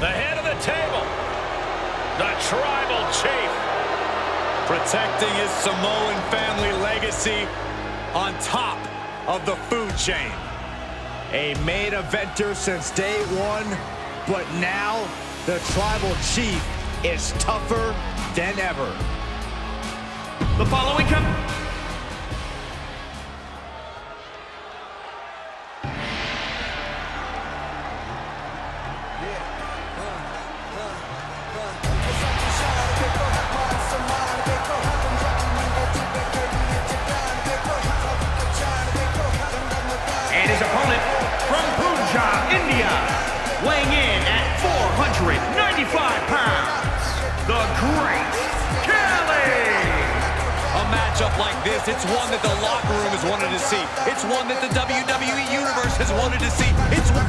The head of the table. The Tribal Chief. Protecting his Samoan family legacy on top of the food chain. A main eventer since day one, but now the Tribal Chief is tougher than ever. The following come. Matchup like this, it's one that the locker room has wanted to see. It's one that the WWE Universe has wanted to see. It's one...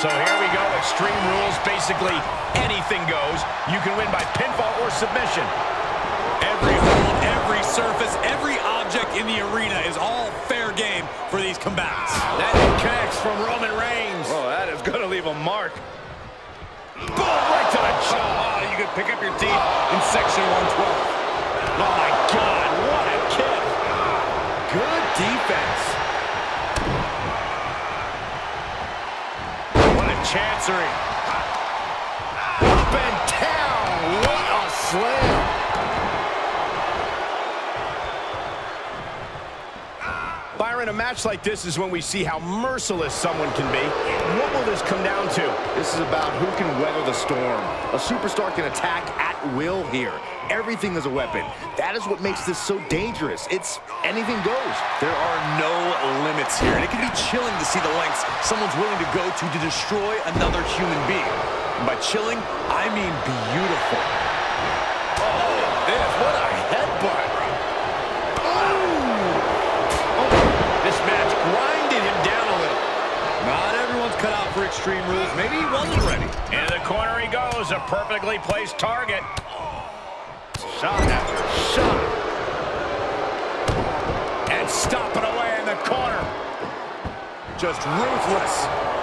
So here we go. Extreme rules. Basically, anything goes. You can win by pinfall or submission. Every hold, every surface, every object in the arena is all fair game for these combatants. That connects from Roman Reigns. Oh, that is going to leave a mark. Boom, right to the jaw. Oh, you can pick up your teeth in section 112. Oh, my God, what a kick. Good defense. What a chancery. Up and down. What a slam. Byron, a match like this is when we see how merciless someone can be. What will this come down to? This is about who can weather the storm. A superstar can attack at will here. Everything is a weapon. That is what makes this so dangerous. It's anything goes. There are no limits here, and it can be chilling to see the lengths someone's willing to go to to destroy another human being. And by chilling, I mean beautiful. Cut out for extreme rules. Maybe he wasn't ready. Into the corner he goes, a perfectly placed target. Shot after shot. And stomping away in the corner. Just ruthless.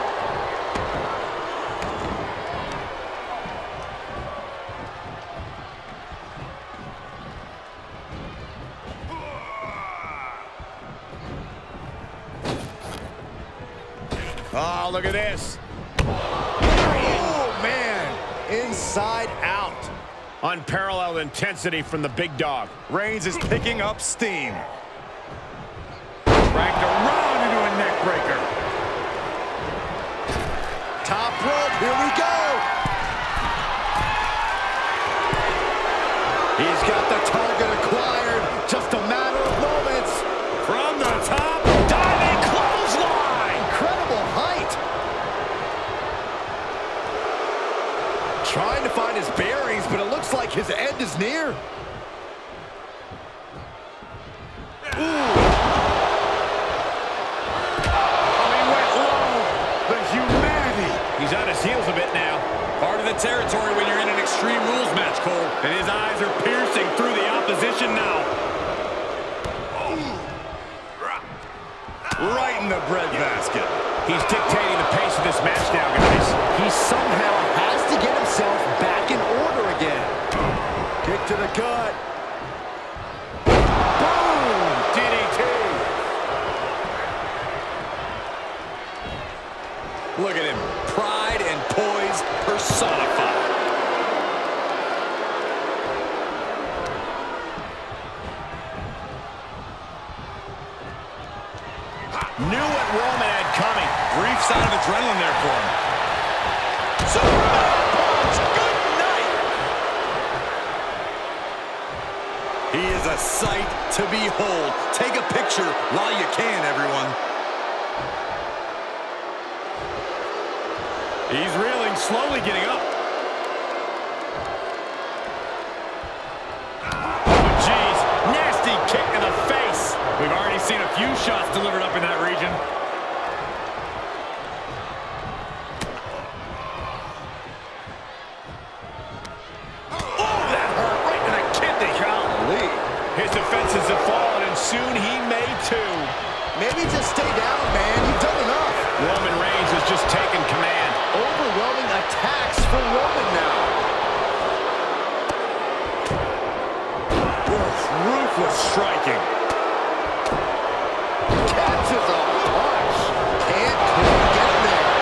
Oh, look at this. Oh, man. Inside out. Unparalleled intensity from the big dog. Reigns is picking up steam. Dragged around into a neck breaker. Top rope. Here we go. To find his bearings, but it looks like his end is near. Oh, he went low. The humanity. He's on his heels a bit now. Part of the territory when you're in an Extreme Rules match, Cole. And his eyes are piercing through the opposition now. Right in the breadbasket. He's dictating the pace of this match sight to behold. Take a picture while you can, everyone. He's reeling, slowly getting up. Oh, jeez. Nasty kick in the face. We've already seen a few shots delivered up in that region. Oh, that hurt right in the kidney. Golly. His defenses have fallen, and soon he may too. Maybe just stay down, man. You've done enough. Roman Reigns has just taken command. Overwhelming attacks for Roman now. Ruthless striking. Catches a punch. Can't quite get there.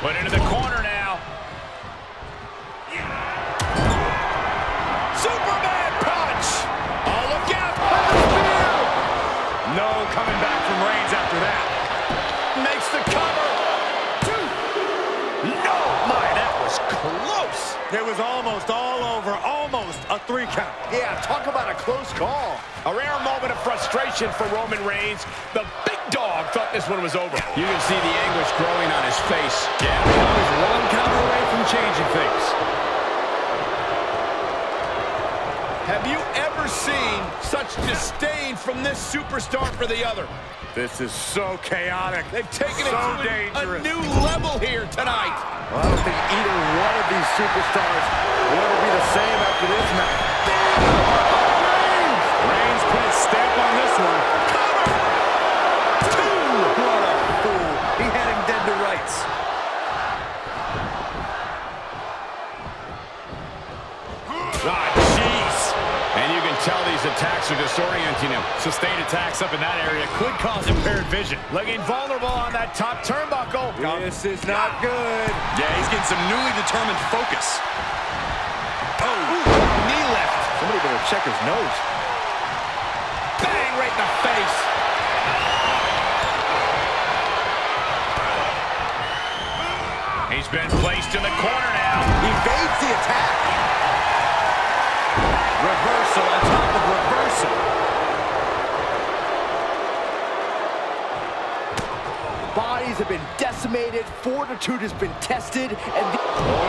Put into the corner It was almost all over, almost a three count. Yeah, talk about a close call. A rare moment of frustration for Roman Reigns. The big dog thought this one was over. You can see the anguish growing on his face. Yeah, he was one counter away from changing things. Have you ever seen such disdain from this superstar for the other? This is so chaotic. They've taken it to a- a new level here tonight. Well, I don't think either one of these superstars will ever be the same after this match. Reigns put his stamp on this one. What these attacks are disorienting him. Sustained attacks up in that area could cause impaired vision. Looking vulnerable on that top turnbuckle. This is not good. Yeah, he's getting some newly determined focus. Oh, knee lift. Somebody better check his nose. Bang right in the face. He's been placed in the corner now. He evades the attack. Reversal on top of reversal. Bodies have been decimated. Fortitude has been tested. And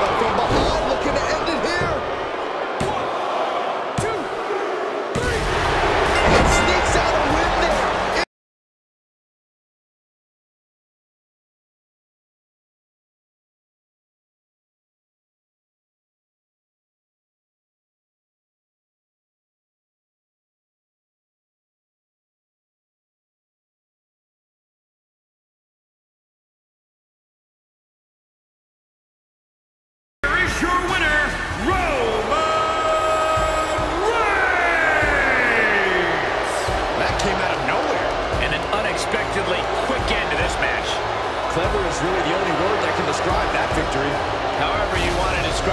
victory. However you want to describe